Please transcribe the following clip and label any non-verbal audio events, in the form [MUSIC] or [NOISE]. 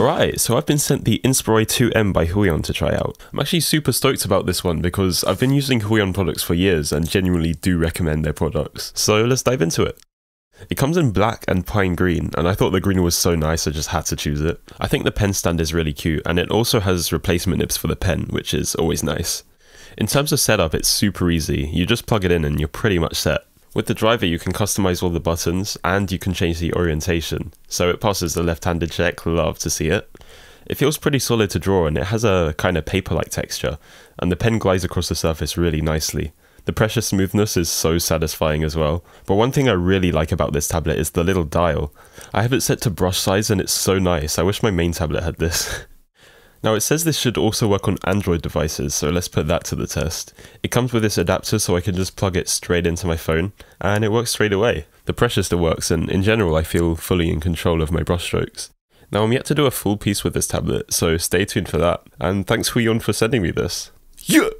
Alright, so I've been sent the Inspiroy 2 M by Huion to try out. I'm actually super stoked about this one because I've been using Huion products for years and genuinely do recommend their products. So let's dive into it. It comes in black and pine green, and I thought the green was so nice I just had to choose it. I think the pen stand is really cute, and it also has replacement nibs for the pen, which is always nice. In terms of setup, it's super easy. You just plug it in and you're pretty much set. With the driver, you can customize all the buttons and you can change the orientation. So it passes the left-handed check, love to see it. It feels pretty solid to draw and it has a kind of paper-like texture, and the pen glides across the surface really nicely. The pressure smoothness is so satisfying as well. But one thing I really like about this tablet is the little dial. I have it set to brush size and it's so nice, I wish my main tablet had this. [LAUGHS] Now it says this should also work on Android devices, so let's put that to the test. It comes with this adapter so I can just plug it straight into my phone, and it works straight away. The pressure still works, and in general I feel fully in control of my brushstrokes. Now I'm yet to do a full piece with this tablet, so stay tuned for that, and thanks Huion for sending me this. Yeah!